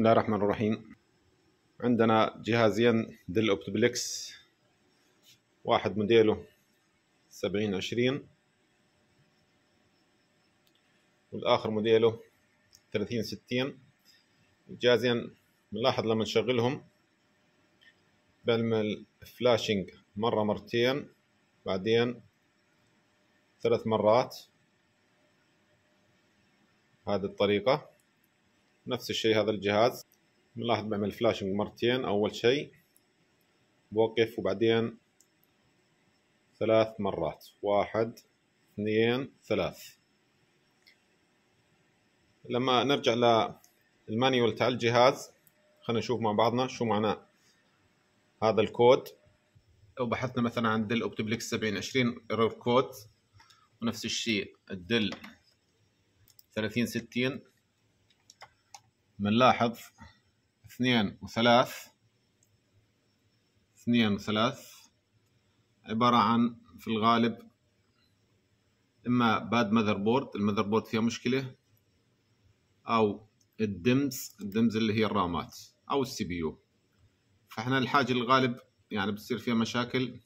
بسم الله الرحمن الرحيم. عندنا جهازين Dell OptiPlex واحد موديله سبعين عشرين. والآخر موديله ثلاثين ستين. الجهازين بنلاحظ لما نشغلهم. بعمل flashing مرة مرتين بعدين ثلاث مرات. هذه الطريقة. نفس الشيء هذا الجهاز. بنلاحظ بعمل flashing مرتين أول شيء بوقف وبعدين ثلاث مرات. واحد اثنين ثلاث. لما نرجع لل manual تاع الجهاز خلينا نشوف مع بعضنا شو معناه هذا الكود. لو بحثنا مثلا عن Dell OptiPlex 7020 error code ونفس الشيء ال Dell 3060 بنلاحظ اثنين وثلاث اثنين وثلاث عبارة عن في الغالب إما bad motherboard ال motherboard فيها مشكلة أو ال DIMMs ال DIMMs اللي هي الرامات أو ال CPU. فإحنا الحاجة الغالب يعني بتصير فيها مشاكل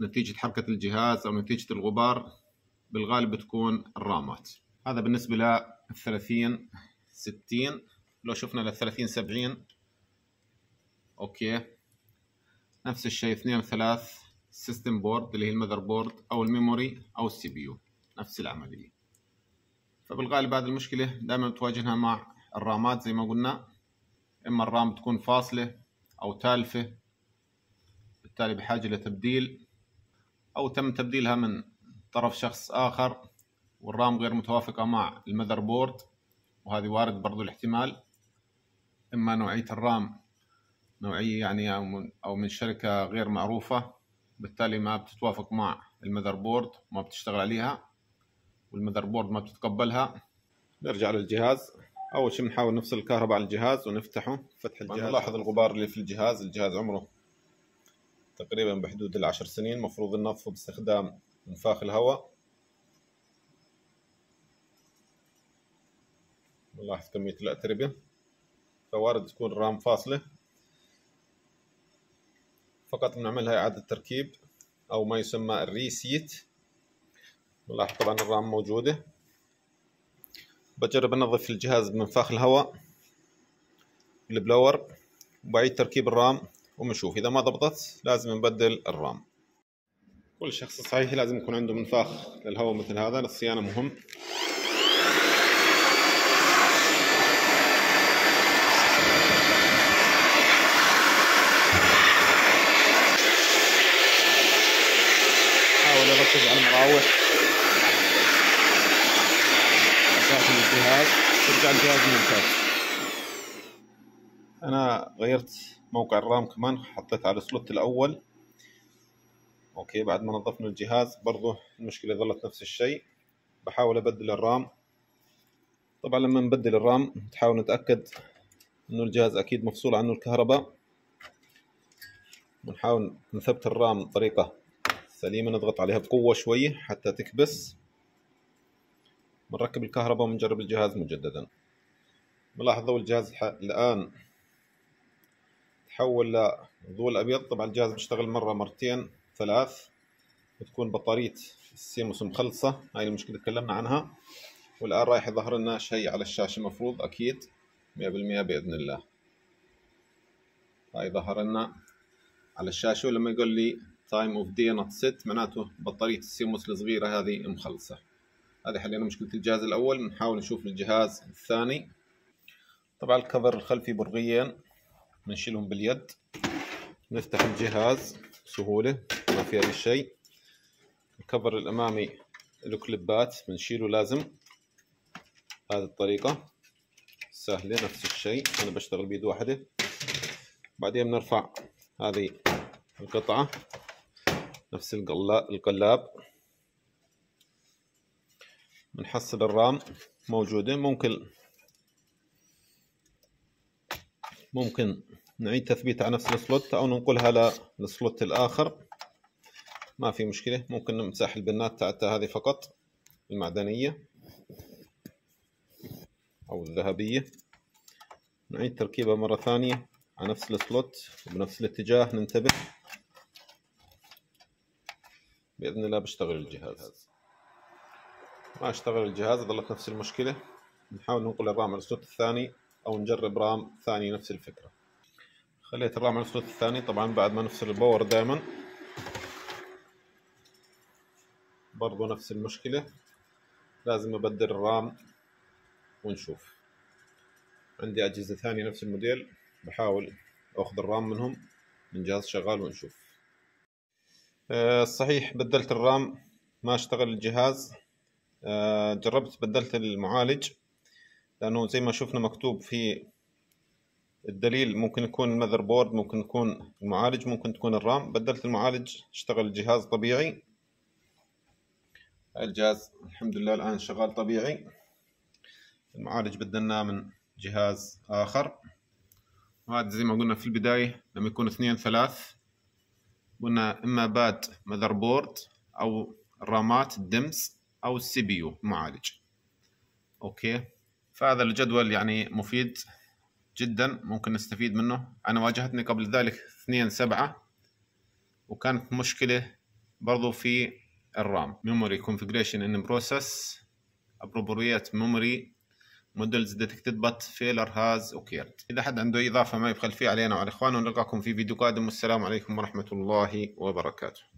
نتيجة حركة الجهاز أو نتيجة الغبار بالغالب بتكون الرامات. هذا بالنسبة للثلاثين ستين لو شفنا للثلاثين سبعين. okay. نفس الشيء اثنين ثلاث system board اللي هي ال motherboard أو ال memory أو ال CPU. نفس العملية. فبالغالب هذه المشكلة دائما تواجهها مع الرامات زي ما قلنا. إما ال RAM تكون فاصلة أو تالفة بالتالي بحاجة لتبديل أو تم تبديلها من طرف شخص آخر وال RAM غير متوافقة مع ال motherboard وهذه وارد برضو الاحتمال. إما نوعية الرام نوعية يعني أو من شركة غير معروفة بالتالي ما بتتوافق مع ال motherboard ما بتشتغل عليها وال motherboard ما بتتقبلها. نرجع للجهاز. أول شيء بنحاول نفصل الكهرباء على الجهاز ونفتحه فتح الجهاز. نلاحظ الغبار اللي في الجهاز الجهاز عمره تقريبا بحدود العشر سنين مفروض ننظفه باستخدام منفاخ الهواء. نلاحظ كمية الأتربة. فوارد تكون الرام فاصلة. فقط بنعملها إعادة تركيب أو ما يسمى الريسيت. نلاحظ طبعا الرام موجودة. بجرب أنظف الجهاز بمنفاخ الهواء البلور وبعيد تركيب الرام وبنشوف إذا ما ضبطت لازم نبدل الرام. كل شخص صحيح لازم يكون عنده منفاخ للهواء مثل هذا للصيانة مهم. المراوح داخل الجهاز. ترجع الجهاز ممتاز أنا غيرت موقع الرام كمان حطيت على السلوت الأول. أوكي بعد ما نظفنا الجهاز برضو المشكلة ظلت نفس الشيء. بحاول أبدل الرام. طبعا لما نبدل الرام نحاول نتأكد إنه الجهاز أكيد مفصول عنه الكهرباء. ونحاول نثبت الرام بطريقة سليمة نضغط عليها بقوة شوي حتى تكبس. بنركب الكهرباء ونجرب الجهاز مجددا. نلاحظ ضوء الجهاز الآن تحول لضوء الأبيض. طبعا الجهاز بيشتغل مرة مرتين ثلاث. بتكون بطارية السيموس مخلصة هاي المشكلة تكلمنا عنها. والآن رايح يظهر لنا شيء على الشاشة مفروض أكيد. مية بالمية بإذن الله. هاي ظهر لنا على الشاشة ولما يقول لي time of day not set معناته بطارية ال CMOS الصغيرة هذه مخلصة. هذه حلينا مشكلة الجهاز الأول نحاول نشوف الجهاز الثاني. طبعا ال cover الخلفي برغيين بنشيلهم باليد نفتح الجهاز بسهولة ما في أي شيء. ال cover الأمامي له كليبات بنشيله لازم. هذه الطريقة سهلة نفس الشيء أنا بشتغل بيد واحدة. بعدين بنرفع هذه القطعة. نفس القلاب. بنحصل الرام. موجودة. ممكن ممكن نعيد تثبيتها على نفس السلوت أو ننقلها للسلوت الآخر. ما في مشكلة. ممكن نمسح البنات تاعتها هذه فقط. المعدنية. أو الذهبية. نعيد تركيبها مرة ثانية على نفس ال slot. وبنفس الاتجاه ننتبه. بإذن الله بيشتغل الجهاز. ما اشتغل الجهاز ظلت نفس المشكلة. نحاول ننقل ال RAM على ال slot الثاني أو نجرب RAM ثاني نفس الفكرة. خليت ال RAM على ال slot الثاني طبعا بعد ما نفصل ال power دائما برضو نفس المشكلة. لازم أبدل ال RAM ونشوف. عندي أجهزة ثانية نفس الموديل بحاول أخذ ال RAM منهم من جهاز شغال ونشوف. صحيح بدلت ال RAM ما اشتغل الجهاز. أه جربت بدلت المعالج لأنه زي ما شفنا مكتوب في الدليل ممكن يكون ال motherboard ممكن يكون المعالج ممكن تكون ال RAM. بدلت المعالج اشتغل الجهاز طبيعي. الجهاز الحمد لله الآن شغال طبيعي. المعالج بدلناه من جهاز آخر. وهذا زي ما قلنا في البداية لما يكون اثنين ثلاث قلنا إما bad motherboard أو الرامات ال DIMMs أو ال CPU معالج. أوكي؟ فهذا الجدول يعني مفيد جدا ممكن نستفيد منه. أنا واجهتني قبل ذلك اثنين سبعة وكانت مشكلة برضو في الرام memory configuration in process appropriate memory models detected but failure has occurred. إذا حد عنده إضافة ما يبخل فيه علينا وعلى إخوانه نلقاكم في فيديو قادم. والسلام عليكم ورحمة الله وبركاته.